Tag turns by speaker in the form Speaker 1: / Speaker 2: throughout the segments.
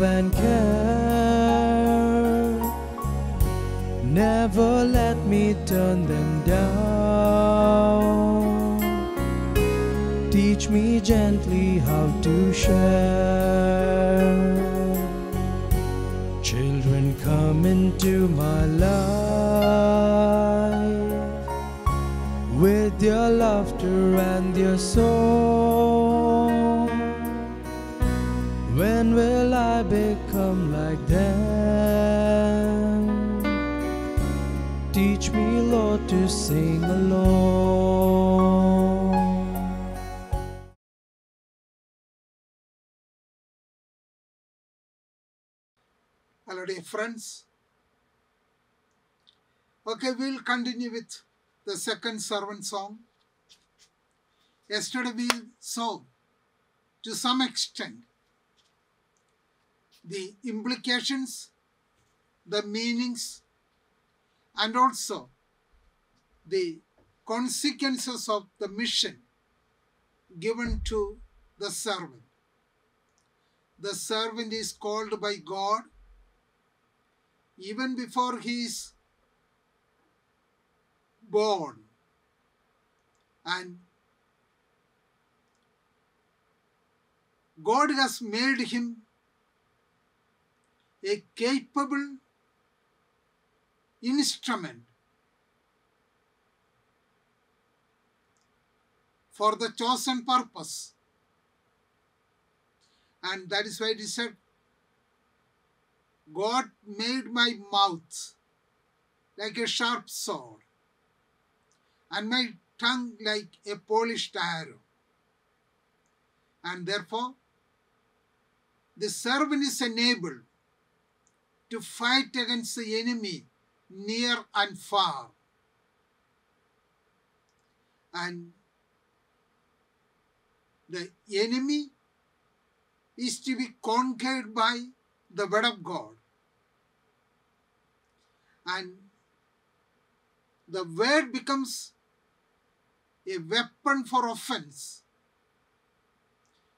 Speaker 1: love and care. Never let me turn them down. Teach me gently how to share. Children come into my life with their laughter and their song. To sing along.
Speaker 2: Hello, dear friends. Okay, we'll continue with the second servant song. Yesterday we saw to some extent the implications, the meanings, and also the consequences of the mission given to the servant. The servant is called by God even before he is born. And God has made him a capable instrument for the chosen purpose. And that is why it is said, God made my mouth like a sharp sword, and my tongue like a polished arrow. And therefore, the servant is enabled to fight against the enemy near and far. And the enemy is to be conquered by the word of God. And the word becomes a weapon for offense.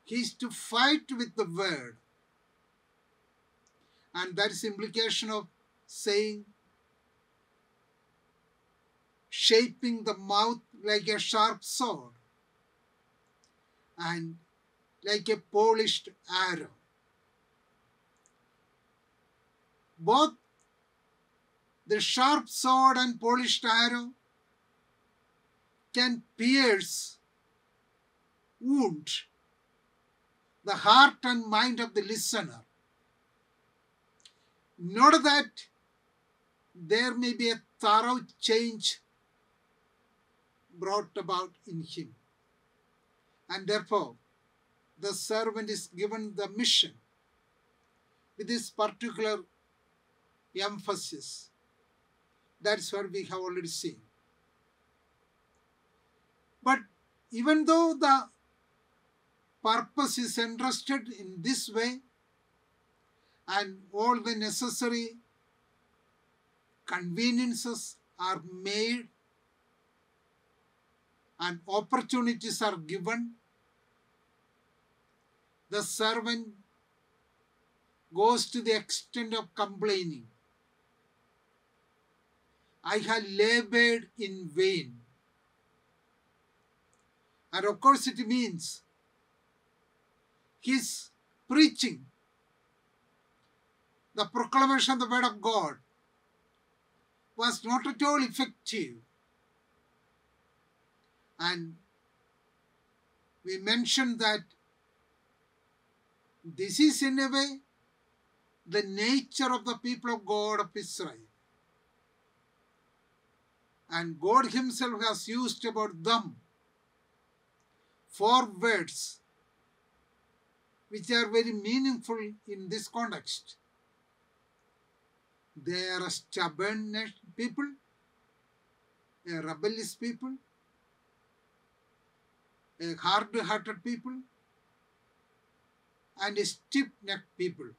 Speaker 2: He is to fight with the word. And that is implication of saying, shaping the mouth like a sharp sword and like a polished arrow. Both the sharp sword and polished arrow can pierce, wound the heart and mind of the listener order that there may be a thorough change brought about in him. And therefore, the servant is given the mission with this particular emphasis. That's what we have already seen. But even though the purpose is entrusted in this way and all the necessary conveniences are made and opportunities are given, the servant goes to the extent of complaining. I have labored in vain. And of course, it means his preaching, the proclamation of the word of God, was not at all effective. And we mentioned that this is in a way the nature of the people of God of Israel. And God Himself has used about them four words which are very meaningful in this context. They are a stubborn people, a rebellious people, a hard hearted people, and stiff necked people.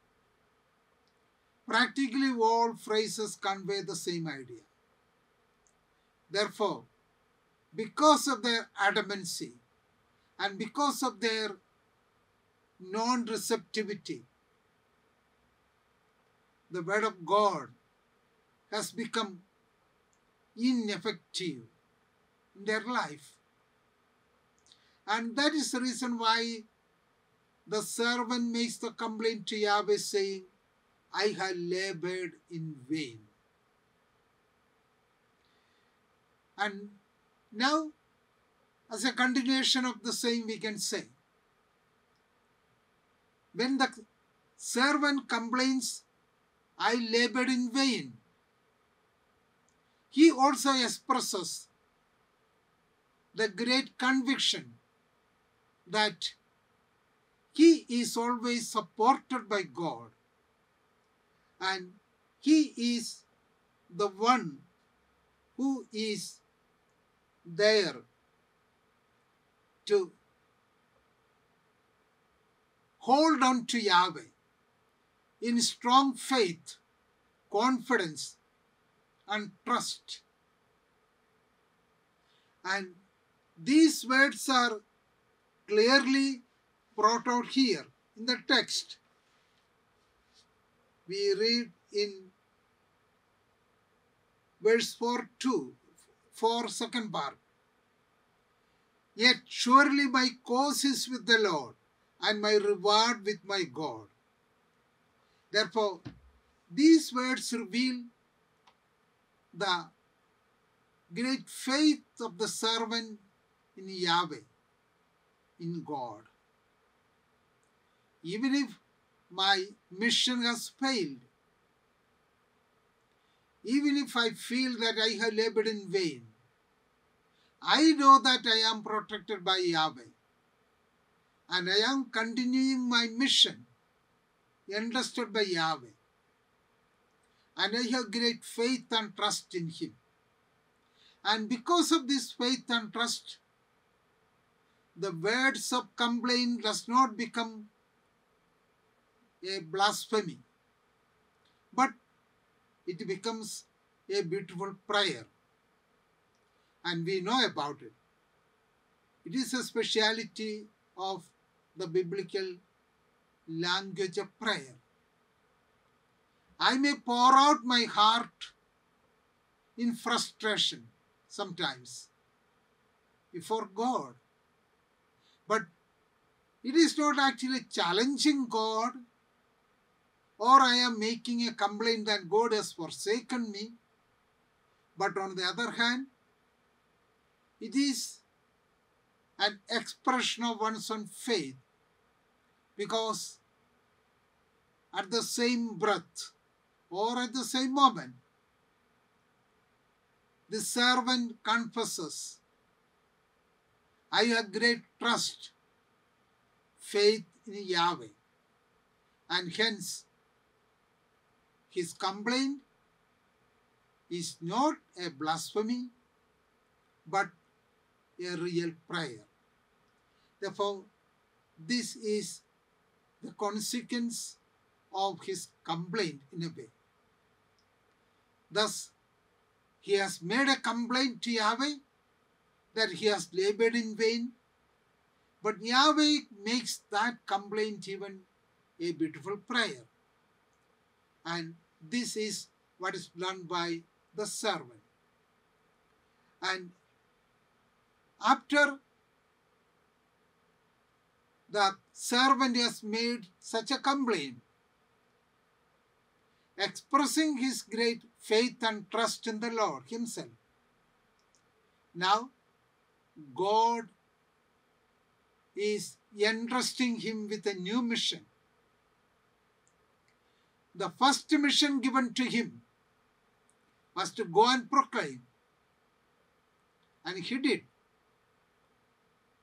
Speaker 2: Practically all phrases convey the same idea. Therefore, because of their adamancy and because of their non receptivity, the Word of God has become ineffective in their life. And that is the reason why the servant makes the complaint to Yahweh saying, I have labored in vain. And now, as a continuation of the same, we can say, when the servant complains, I labored in vain, he also expresses the great conviction that he is always supported by God and he is the one who is there to hold on to Yahweh in strong faith, confidence, and trust. And these words are clearly brought out here in the text. We read in verse 4 2, 4 second part. Yet surely my cause is with the Lord, and my reward with my God. Therefore, these words reveal the great faith of the servant in Yahweh, in God. Even if my mission has failed, even if I feel that I have labored in vain, I know that I am protected by Yahweh and I am continuing my mission understood by Yahweh. And I have great faith and trust in Him. And because of this faith and trust, the words of complaint does not become a blasphemy, but it becomes a beautiful prayer. And we know about it. It is a speciality of the biblical language of prayer. I may pour out my heart in frustration sometimes before God. But it is not actually challenging God or I am making a complaint that God has forsaken me. But on the other hand, it is an expression of one's own faith because at the same breath or at the same moment, the servant confesses, I have great trust, faith in Yahweh, and hence his complaint is not a blasphemy but a real prayer. Therefore, this is the consequence of his complaint in a way. Thus, he has made a complaint to Yahweh that he has labored in vain, but Yahweh makes that complaint even a beautiful prayer. And this is what is done by the servant. And after the servant has made such a complaint, expressing his great faith and trust in the Lord Himself. Now, God is entrusting him with a new mission. The first mission given to him was to go and proclaim, and he did.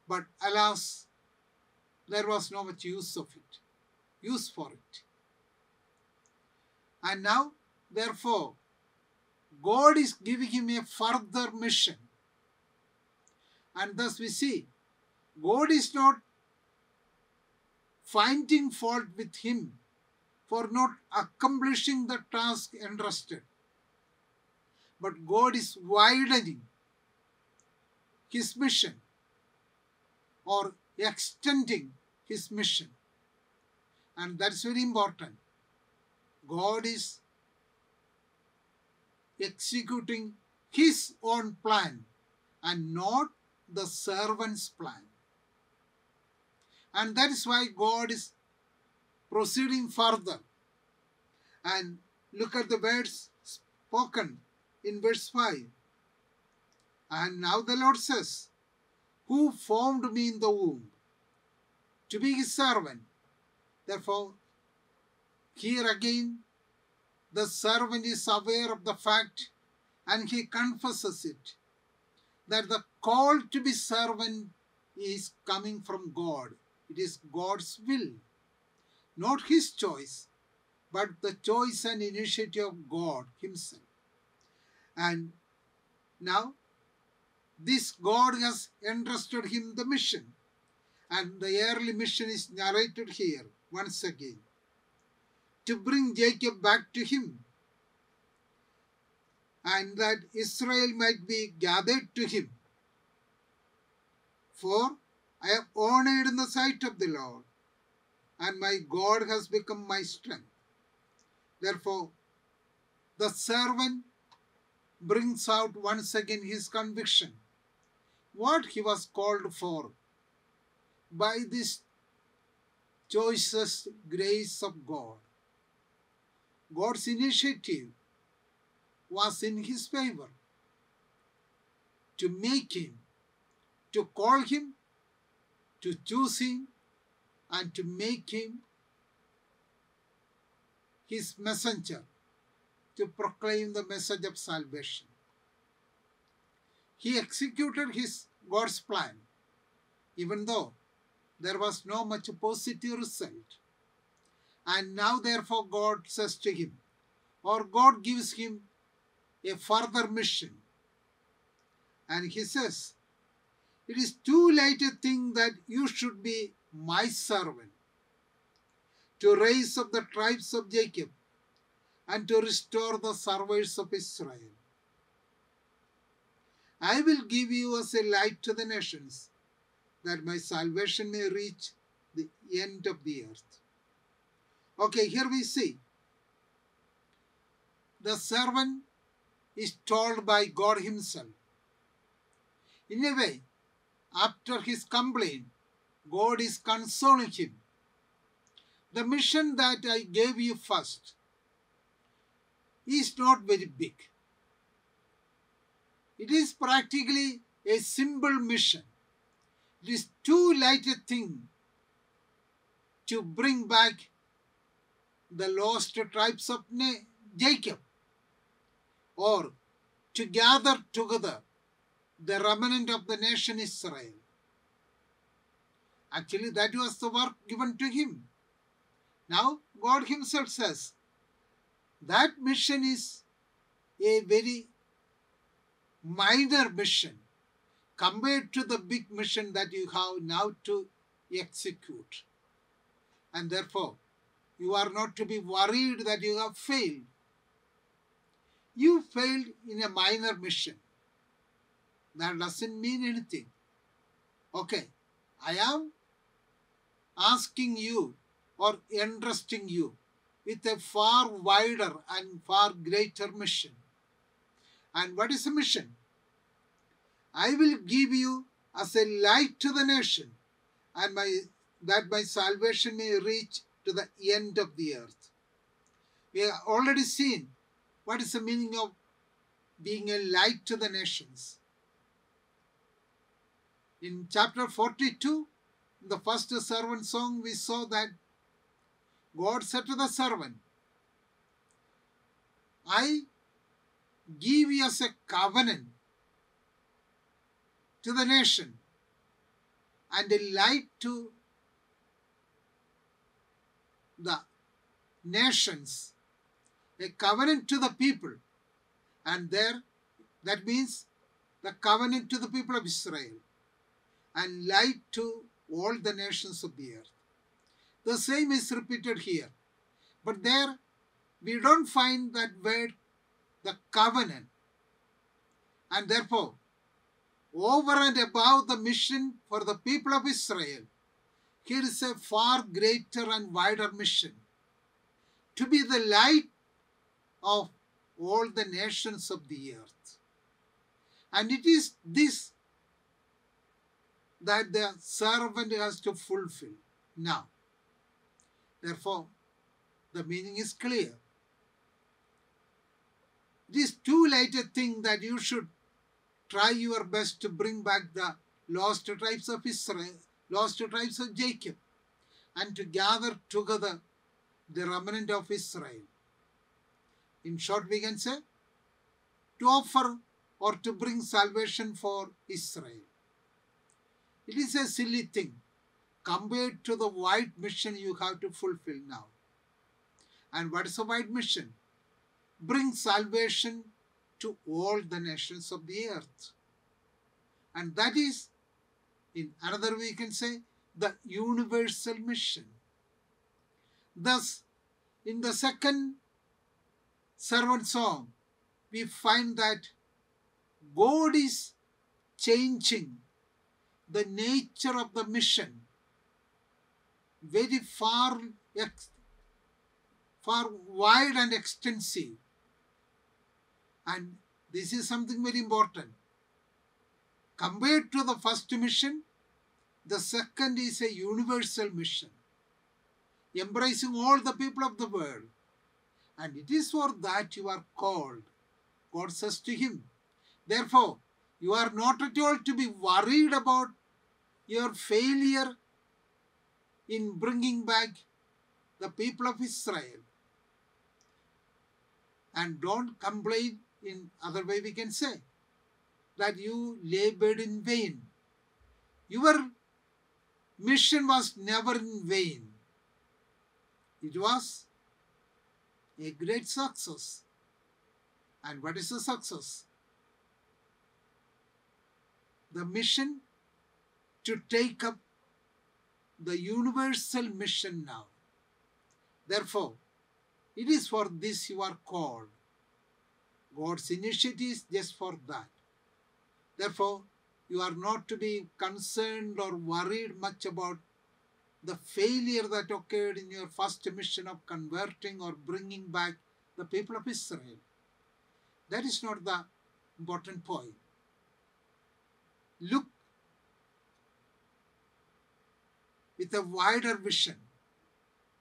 Speaker 2: But alas, there was no much use of it, use for it. And now, therefore, God is giving him a further mission. And thus we see God is not finding fault with him for not accomplishing the task entrusted. But God is widening his mission or extending his mission. And that's very important. God is executing his own plan and not the servant's plan. And that is why God is proceeding further. And look at the words spoken in verse 5. And now the Lord says, Who formed me in the womb to be his servant? Therefore, here again, the servant is aware of the fact and he confesses it that the call to be servant is coming from God. It is God's will, not his choice, but the choice and initiative of God himself. And now, this God has entrusted him the mission. And the early mission is narrated here once again to bring Jacob back to him and that Israel might be gathered to him. For I have honored in the sight of the Lord, and my God has become my strength. Therefore, the servant brings out once again his conviction what he was called for by this choicest grace of God. God's initiative was in his favor to make him, to call him, to choose him, and to make him his messenger to proclaim the message of salvation. He executed his God's plan, even though there was no much positive result. And now, therefore, God says to him, or God gives him a further mission. And he says, It is too late a thing that you should be my servant, to raise up the tribes of Jacob and to restore the survivors of Israel. I will give you as a light to the nations, that my salvation may reach the end of the earth. Okay, here we see the servant is told by God Himself. In a way, after his complaint, God is consoling him. The mission that I gave you first is not very big. It is practically a simple mission. It is too light a thing to bring back the lost tribes of Jacob or to gather together the remnant of the nation Israel. Actually, that was the work given to him. Now, God Himself says that mission is a very minor mission compared to the big mission that you have now to execute. And therefore, you are not to be worried that you have failed. You failed in a minor mission. That doesn't mean anything. Okay, I am asking you or entrusting you with a far wider and far greater mission. And what is the mission? I will give you as a light to the nation, and my that my salvation may reach to the end of the earth. We have already seen what is the meaning of being a light to the nations. In chapter 42, In the first servant song, we saw that God said to the servant, I give you a covenant to the nation and a light to the nations, a covenant to the people. And there, that means the covenant to the people of Israel, and light to all the nations of the earth. The same is repeated here. But there, we don't find that word, the covenant. And therefore, over and above the mission for the people of Israel, here is a far greater and wider mission to be the light of all the nations of the earth. And it is this that the servant has to fulfill now. Therefore, the meaning is clear. It is too late a thing that you should try your best to bring back the lost tribes of Israel, lost tribes of Jacob, and to gather together the remnant of Israel. In short, we can say to offer or to bring salvation for Israel. It is a silly thing compared to the wide mission you have to fulfill now. And what is the wide mission? Bring salvation to all the nations of the earth. And that is, in another way, we can say, the universal mission. Thus, in the second servant song, we find that God is changing the nature of the mission very far, far wide and extensive. And this is something very important. Compared to the first mission, the second is a universal mission, embracing all the people of the world. And it is for that you are called. God says to him. Therefore, you are not at all to be worried about your failure in bringing back the people of Israel. And don't complain in other way we can say that you labored in vain. Your mission was never in vain. It was a great success. And what is the success? The mission to take up the universal mission now. Therefore, it is for this you are called. God's initiative is just for that. Therefore, you are not to be concerned or worried much about the failure that occurred in your first mission of converting or bringing back the people of Israel. That is not the important point. Look with a wider vision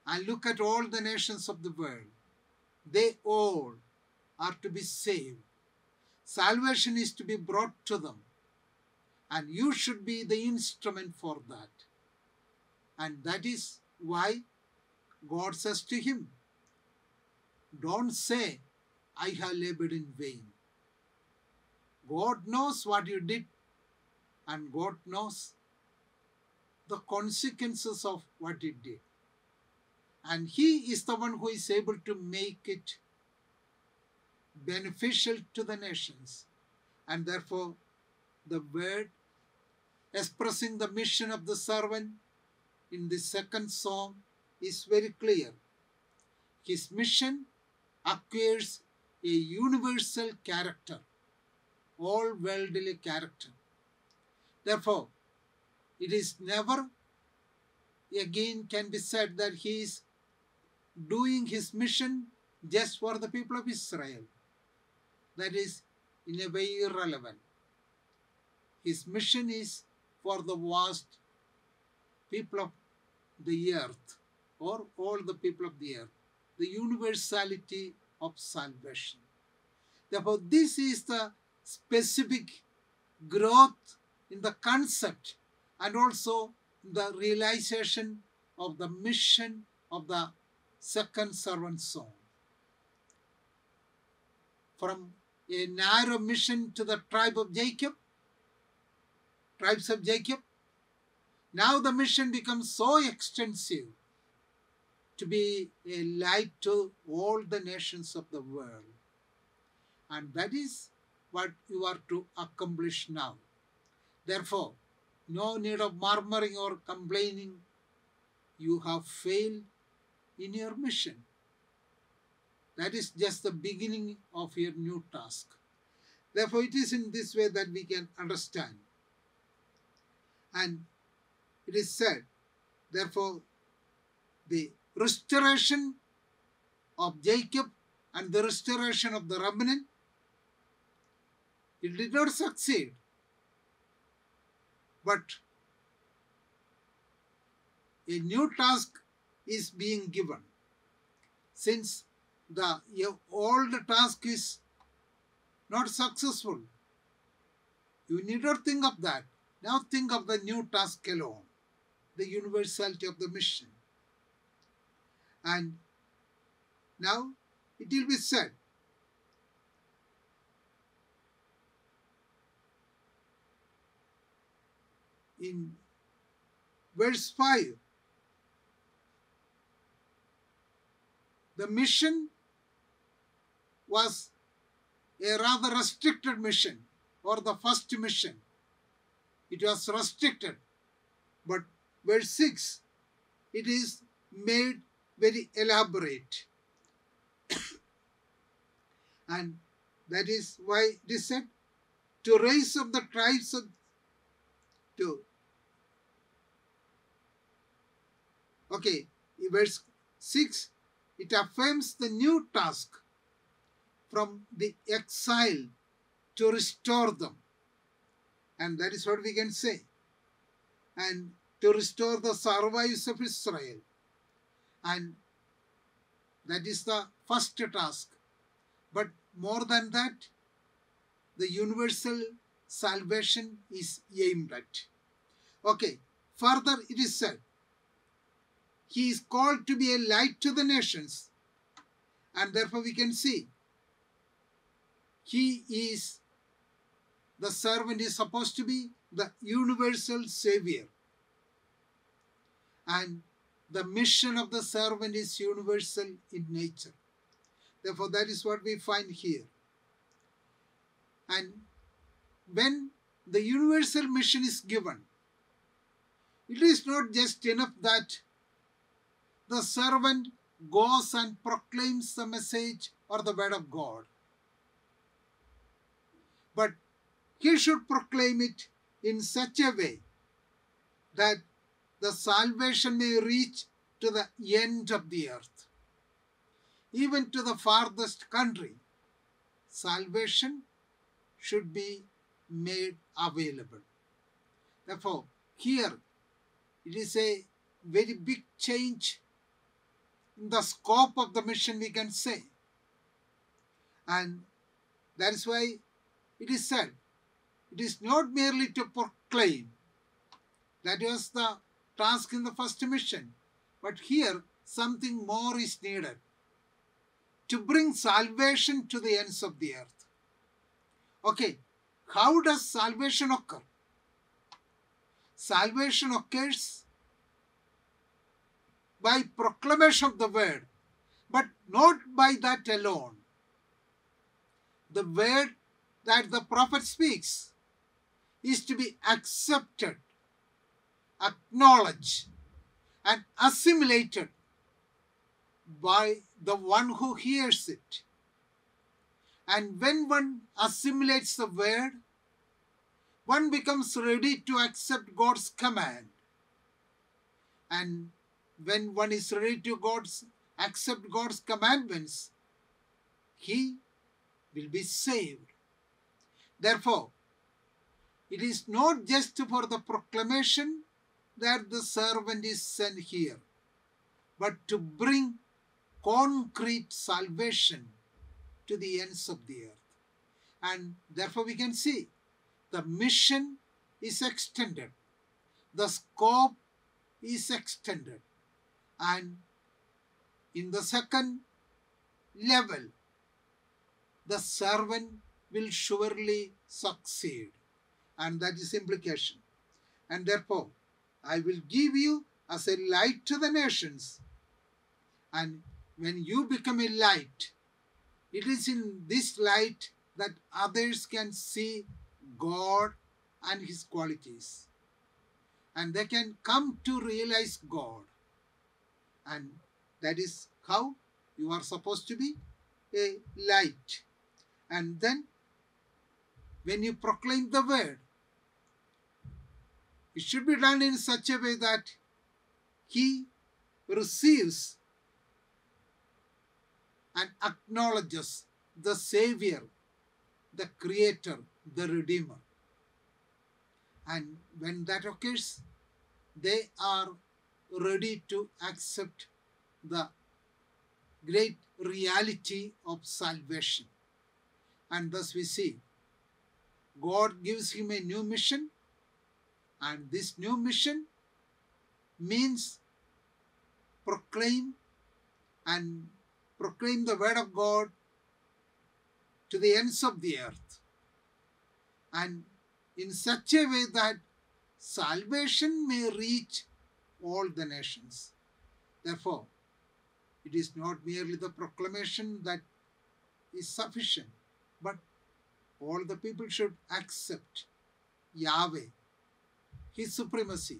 Speaker 2: and look at all the nations of the world. They all are to be saved. Salvation is to be brought to them. And you should be the instrument for that. And that is why God says to him, Don't say, I have labored in vain. God knows what you did, and God knows the consequences of what it did. And he is the one who is able to make it beneficial to the nations. And therefore, the word expressing the mission of the servant in the second song is very clear. His mission acquires a universal character, all worldly character. Therefore, it is never again can be said that he is doing his mission just for the people of Israel. That is in a way irrelevant. His mission is for the vast people of the earth or all the people of the earth, the universality of salvation. Therefore, this is the specific growth in the concept and also the realization of the mission of the second servant song. From a narrow mission to the tribe of Jacob, tribes of Jacob, now the mission becomes so extensive to be a light to all the nations of the world. And that is what you are to accomplish now. Therefore, no need of murmuring or complaining. You have failed in your mission. That is just the beginning of your new task. Therefore, it is in this way that we can understand. And it is said, therefore, the restoration of Jacob and the restoration of the remnant, it did not succeed. But a new task is being given. Since the old task is not successful, you need not think of that. Now think of the new task alone, the universality of the mission. And now it will be said in verse 5 the mission was a rather restricted mission or the first mission. It was restricted. But verse 6 it is made very elaborate. And that is why it is said to raise up the tribes of to Okay, verse 6 it affirms the new task from the exile to restore them. And that is what we can say. And to restore the survivors of Israel. And that is the first task. But more than that, the universal salvation is aimed at. Okay, further it is said, he is called to be a light to the nations. And therefore we can see he is the servant is supposed to be the universal savior. And the mission of the servant is universal in nature. Therefore, that is what we find here. And when the universal mission is given, it is not just enough that the servant goes and proclaims the message or the word of God. But he should proclaim it in such a way that the salvation may reach to the end of the earth, even to the farthest country. Salvation should be made available. Therefore, here it is a very big change the scope of the mission, we can say. And that is why it is said, it is not merely to proclaim. That was the task in the first mission. But here, something more is needed to bring salvation to the ends of the earth. Okay, how does salvation occur? Salvation occurs by proclamation of the word, but not by that alone. The word that the prophet speaks is to be accepted, acknowledged, and assimilated by the one who hears it. And when one assimilates the word, one becomes ready to accept God's command. And when one is ready to God's accept God's commandments, he will be saved. Therefore, it is not just for the proclamation that the servant is sent here, but to bring concrete salvation to the ends of the earth. And therefore, we can see the mission is extended, the scope is extended. And in the second level, the servant will surely succeed. And that is implication. And therefore, I will give you as a light to the nations. And when you become a light, it is in this light that others can see God and His qualities. And they can come to realize God. And that is how you are supposed to be a light. And then, when you proclaim the word, it should be done in such a way that he receives and acknowledges the Savior, the Creator, the Redeemer. And when that occurs, they are ready to accept the great reality of salvation. And thus we see God gives him a new mission, and this new mission means proclaim and proclaim the word of God to the ends of the earth and in such a way that salvation may reach all the nations. Therefore, it is not merely the proclamation that is sufficient, but all the people should accept Yahweh, His supremacy,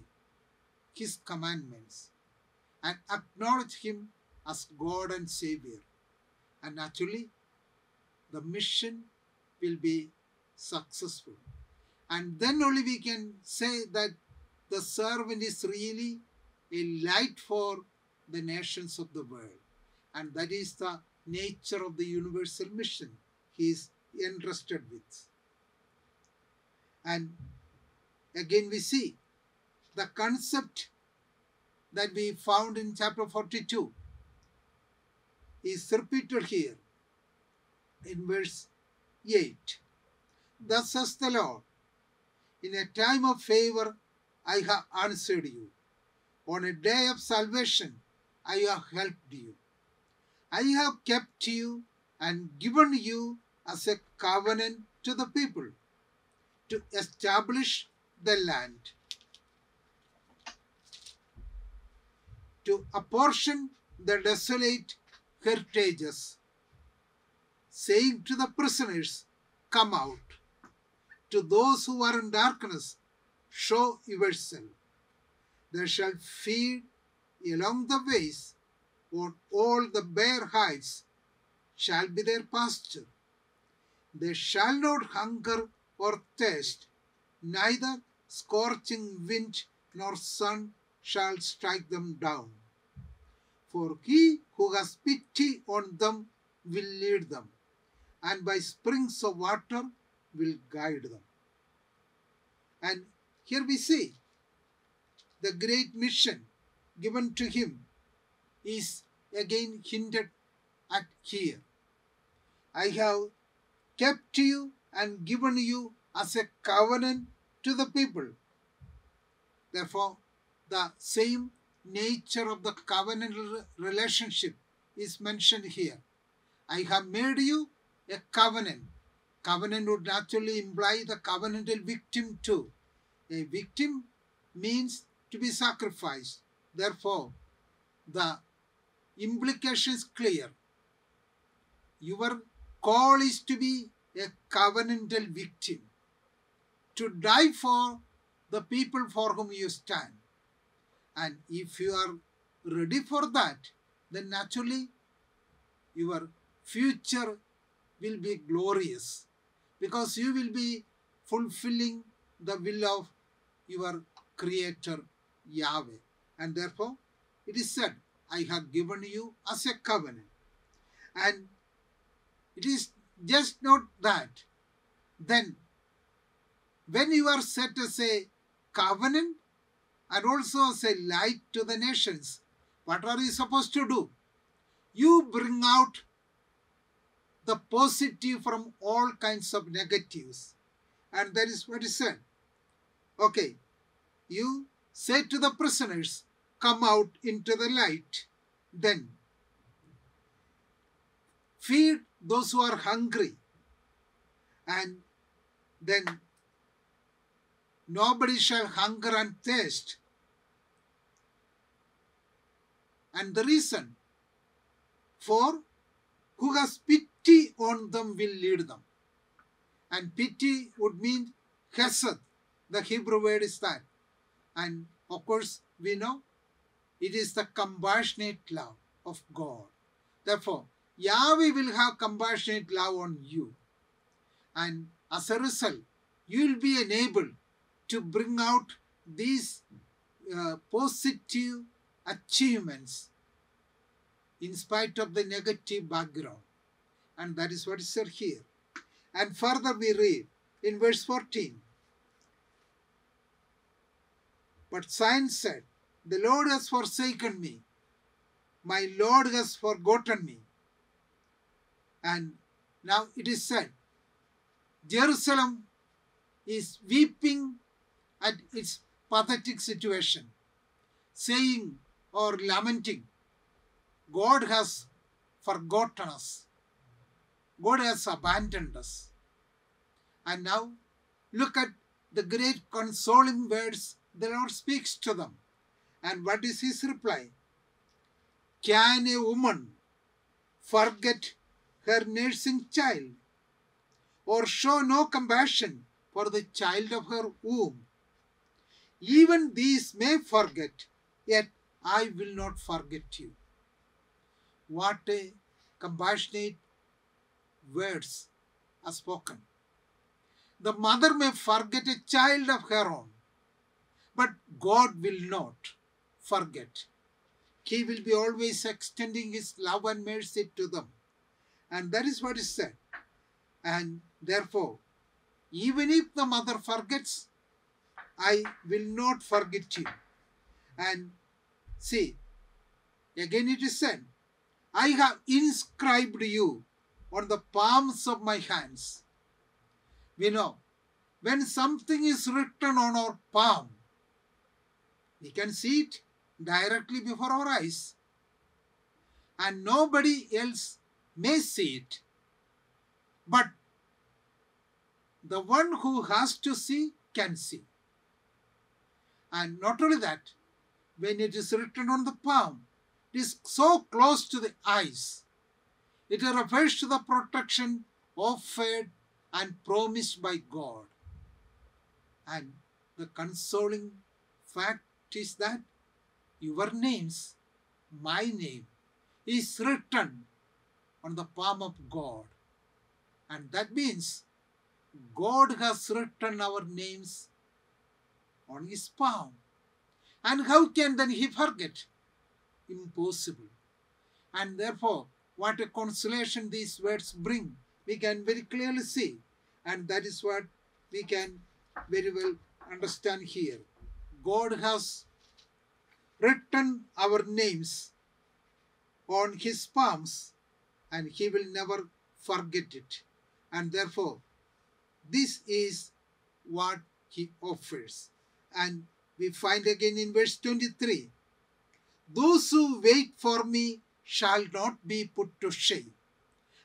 Speaker 2: His commandments, and acknowledge Him as God and Savior. And naturally, the mission will be successful. And then only we can say that the servant is really a light for the nations of the world. And that is the nature of the universal mission he is entrusted with. And again, we see the concept that we found in chapter 42 is repeated here in verse 8. Thus says the Lord, in a time of favor I have answered you. On a day of salvation I have helped you. I have kept you and given you as a covenant to the people to establish the land, to apportion the desolate heritages, saying to the prisoners, Come out. To those who are in darkness, show yourself. They shall feed along the ways, on all the bare heights shall be their pasture. They shall not hunger or thirst, neither scorching wind nor sun shall strike them down. For he who has pity on them will lead them, and by springs of water will guide them. And here we see the great mission given to him is again hinted at here. I have kept you and given you as a covenant to the people. Therefore, the same nature of the covenantal relationship is mentioned here. I have made you a covenant. Covenant would naturally imply the covenantal victim too. A victim means to be sacrificed. Therefore, the implication is clear. Your call is to be a covenantal victim, to die for the people for whom you stand. And if you are ready for that, then naturally your future will be glorious because you will be fulfilling the will of your Creator Yahweh. And therefore, it is said, I have given you as a covenant. And it is just not that. Then, when you are set as a covenant and also as a light to the nations, what are you supposed to do? You bring out the positive from all kinds of negatives. And that is what is said. Okay, you say to the prisoners, come out into the light. Then feed those who are hungry. And then nobody shall hunger and thirst. And the reason for who has pity on them will lead them. And pity would mean chesed. The Hebrew word is that. And of course, we know it is the compassionate love of God. Therefore, Yahweh will have compassionate love on you. And as a result, you will be enabled to bring out these uh, positive achievements in spite of the negative background. And that is what is said here. And further we read in verse 14. But Zion said, The Lord has forsaken me. My Lord has forgotten me. And now it is said, Jerusalem is weeping at its pathetic situation, saying or lamenting, God has forgotten us. God has abandoned us. And now look at the great consoling words the Lord speaks to them. And what is his reply? Can a woman forget her nursing child or show no compassion for the child of her womb? Even these may forget, yet I will not forget you. What a compassionate words are spoken. The mother may forget a child of her own, but God will not forget. He will be always extending His love and mercy to them. And that is what is said. And therefore, even if the mother forgets, I will not forget you. And see, again it is said, I have inscribed you on the palms of my hands. We know when something is written on our palm, we can see it directly before our eyes, and nobody else may see it. But the one who has to see can see. And not only that, when it is written on the palm, it is so close to the eyes. It refers to the protection offered and promised by God. And the consoling fact is that your names, my name, is written on the palm of God. And that means God has written our names on his palm. And how can then he forget? Impossible. And therefore, what a consolation these words bring, we can very clearly see. And that is what we can very well understand here. God has written our names on his palms and he will never forget it. And therefore, this is what he offers. And we find again in verse 23 Those who wait for me shall not be put to shame.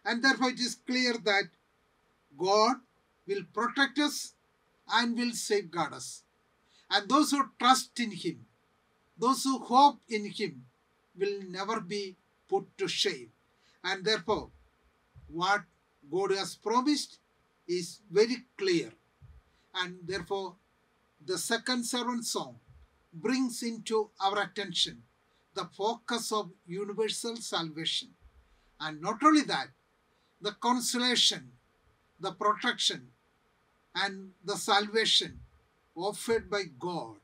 Speaker 2: And therefore, it is clear that God will protect us and will safeguard us. And those who trust in Him, those who hope in Him, will never be put to shame. And therefore, what God has promised is very clear. And therefore, the second servant song brings into our attention the focus of universal salvation. And not only that, the consolation, the protection, and the salvation offered by God.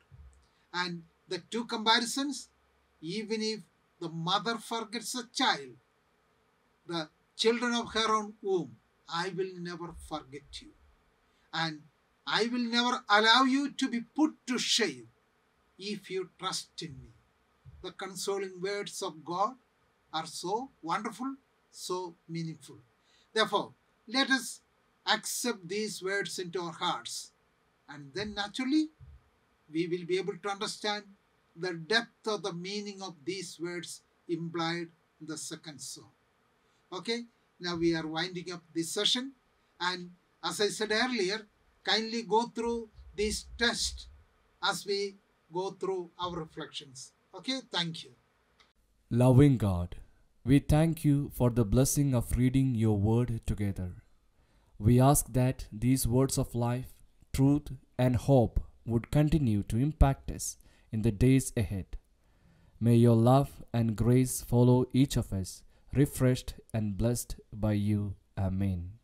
Speaker 2: And the two comparisons, even if the mother forgets a child, the children of her own womb, I will never forget you. And I will never allow you to be put to shame if you trust in me. The consoling words of God are so wonderful, so meaningful. Therefore, let us accept these words into our hearts, and then naturally we will be able to understand the depth of the meaning of these words implied in the second song. Okay, now we are winding up this session, and as I said earlier, kindly go through this test as we go through our reflections. Okay, thank you.
Speaker 3: Loving God, we thank you for the blessing of reading your word together. We ask that these words of life, truth, and hope would continue to impact us in the days ahead. May your love and grace follow each of us, refreshed and blessed by you. Amen.